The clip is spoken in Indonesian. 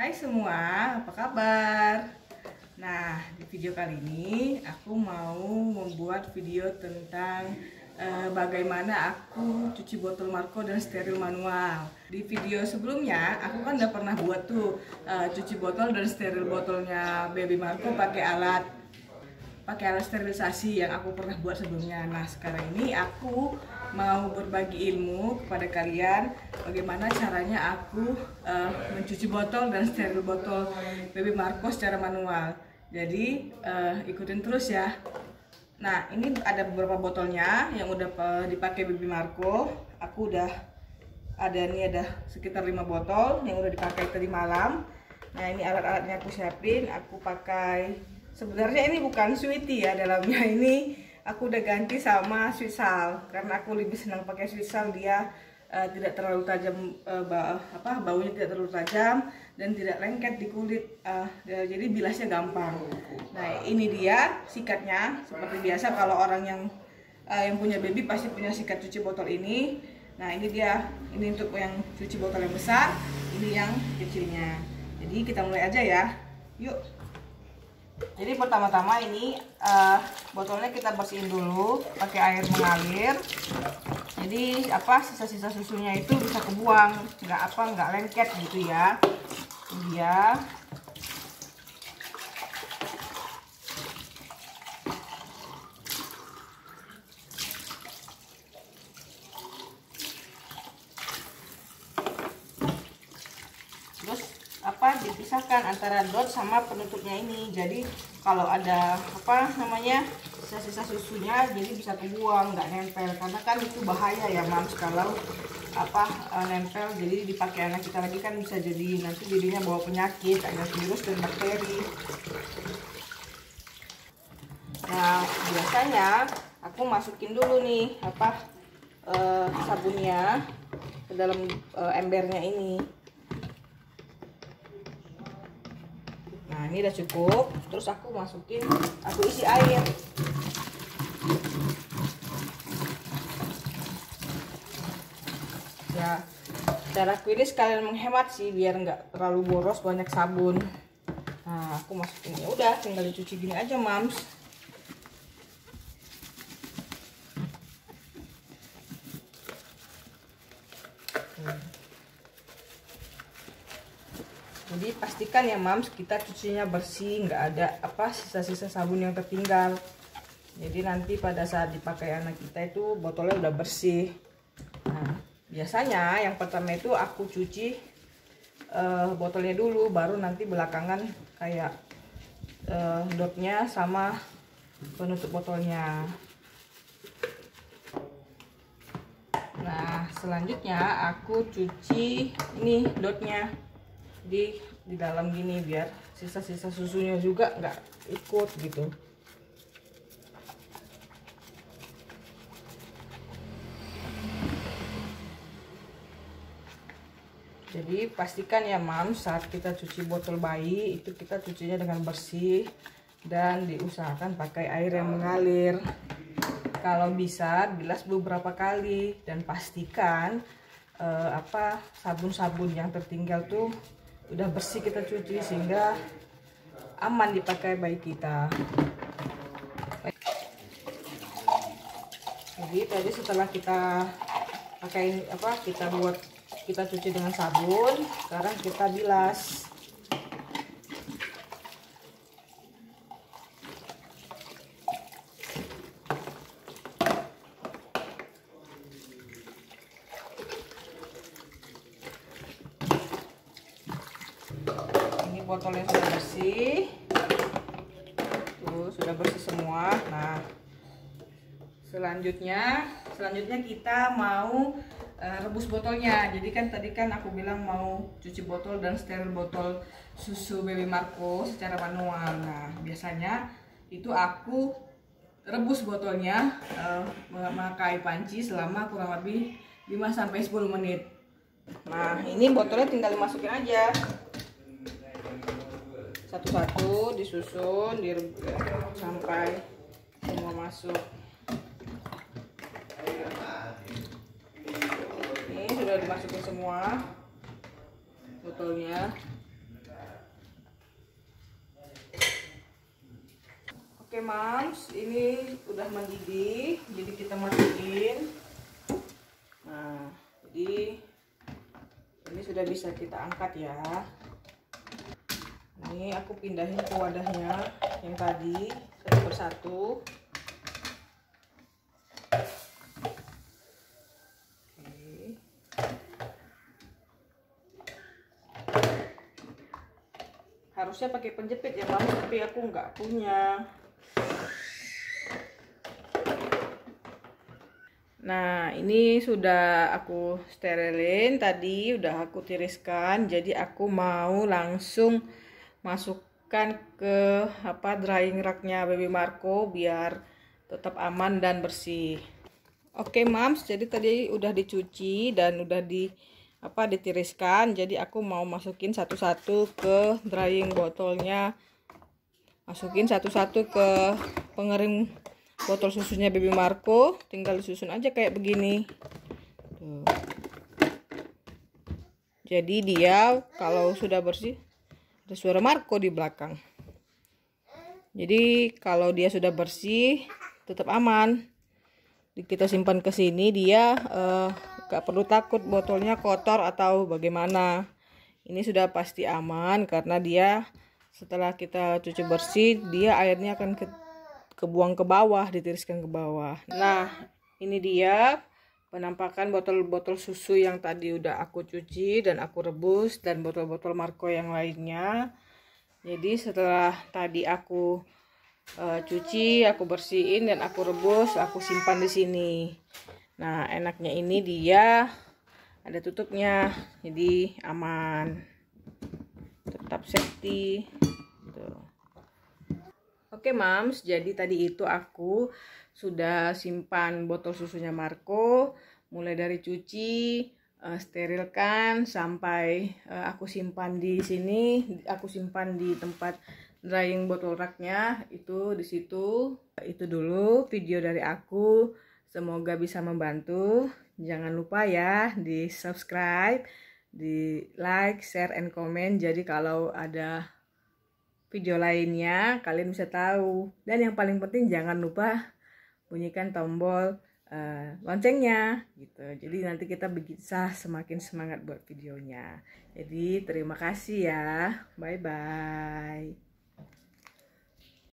Hai semua, apa kabar? Nah, di video kali ini aku mau membuat video tentang eh, bagaimana aku cuci botol Marco dan steril manual. Di video sebelumnya, aku kan udah pernah buat tuh eh, cuci botol dan steril botolnya Baby Marco pakai alat pakai alat sterilisasi yang aku pernah buat sebelumnya. Nah, sekarang ini aku mau berbagi ilmu kepada kalian bagaimana caranya aku uh, mencuci botol dan steril botol baby Marco secara manual. Jadi uh, ikutin terus ya. Nah, ini ada beberapa botolnya yang udah dipakai baby Marco. Aku udah ada nih ada sekitar 5 botol yang udah dipakai tadi malam. Nah, ini alat-alatnya aku siapin. Aku pakai sebenarnya ini bukan sweetie ya dalamnya ini aku udah ganti sama sweet salt karena aku lebih senang pakai sweet salt dia uh, tidak terlalu tajam uh, ba apa baunya tidak terlalu tajam dan tidak lengket di kulit uh, jadi bilasnya gampang. Nah ini dia sikatnya. Seperti biasa kalau orang yang uh, yang punya baby pasti punya sikat cuci botol ini. Nah ini dia ini untuk yang cuci botol yang besar ini yang kecilnya. Jadi kita mulai aja ya. Yuk jadi pertama-tama ini uh, botolnya kita bersihin dulu pakai air mengalir. Jadi apa sisa-sisa susunya itu bisa kebuang nggak apa nggak lengket gitu ya. Dia apa dipisahkan antara dot sama penutupnya ini. Jadi kalau ada apa namanya sisa-sisa susunya jadi bisa kebuang nggak nempel. Karena kan itu bahaya ya mams kalau apa uh, nempel jadi dipakai anak kita lagi kan bisa jadi nanti jadinya bawa penyakit ada virus dan bakteri. Nah biasanya aku masukin dulu nih apa uh, sabunnya ke dalam uh, embernya ini nah ini udah cukup. Terus aku masukin aku isi air. Ya cara aku ini sekalian menghemat sih biar nggak terlalu boros banyak sabun. Nah aku masukin. Ya udah tinggal dicuci gini aja mams jadi pastikan ya mams kita cucinya bersih nggak ada apa sisa-sisa sabun yang tertinggal. Jadi nanti pada saat dipakai anak kita itu botolnya udah bersih. Nah biasanya yang pertama itu aku cuci uh, botolnya dulu baru nanti belakangan kayak uh, dotnya sama penutup botolnya. Nah selanjutnya aku cuci ini dotnya di di dalam gini biar sisa-sisa susunya juga nggak ikut gitu. Jadi pastikan ya mam saat kita cuci botol bayi itu kita cucinya dengan bersih dan diusahakan pakai air yang mengalir. Kalau bisa bilas beberapa kali dan pastikan eh, apa sabun-sabun yang tertinggal tuh udah bersih kita cuci sehingga aman dipakai bayi kita. Jadi tadi setelah kita pakai apa kita buat kita cuci dengan sabun sekarang kita bilas botolnya sudah bersih. Tuh sudah bersih semua. Nah selanjutnya selanjutnya kita mau uh, rebus botolnya. Jadi kan tadi kan aku bilang mau cuci botol dan steril botol susu baby Marco secara manual. Nah biasanya itu aku rebus botolnya uh, memakai panci selama kurang lebih 5 sampai 10 menit. Nah ini botolnya tinggal dimasukin aja satu-satu disusun di sampai semua masuk. Ini sudah dimasukin semua botolnya. Oke mams ini udah mendidih jadi kita masukin. Nah jadi ini sudah bisa kita angkat ya. Ini aku pindahin ke wadahnya yang tadi satu persatu. Harusnya pakai penjepit ya mams, tapi aku nggak punya. Nah, ini sudah aku sterilin tadi, udah aku tiriskan. Jadi aku mau langsung masukkan ke apa drying racknya baby Marco biar tetap aman dan bersih. Oke, Mams, jadi tadi udah dicuci dan udah di apa ditiriskan. Jadi aku mau masukin satu-satu ke drying botolnya. Masukin satu-satu ke pengering botol susunya baby Marco tinggal disusun aja kayak begini Tuh. jadi dia kalau sudah bersih ada suara Marco di belakang. Jadi kalau dia sudah bersih tetap aman. Kita simpan ke sini dia uh, gak perlu takut botolnya kotor atau bagaimana. Ini sudah pasti aman karena dia setelah kita cuci bersih dia airnya akan ke kebuang ke bawah, ditiriskan ke bawah. Nah, ini dia penampakan botol-botol susu yang tadi udah aku cuci dan aku rebus dan botol-botol Marco yang lainnya. Jadi setelah tadi aku uh, cuci, aku bersihin dan aku rebus, aku simpan di sini. Nah, enaknya ini dia ada tutupnya. Jadi aman. Tetap safety. Oke mams, jadi tadi itu aku sudah simpan botol susunya Marco, mulai dari cuci, uh, sterilkan sampai uh, aku simpan di sini, aku simpan di tempat drying botol racknya itu di situ. Itu dulu video dari aku. Semoga bisa membantu. Jangan lupa ya di subscribe, di like, share, and comment. Jadi kalau ada video lainnya kalian bisa tahu. Dan yang paling penting jangan lupa bunyikan tombol uh, loncengnya gitu. Jadi nanti kita bisa semakin semangat buat videonya. Jadi terima kasih ya. Bye bye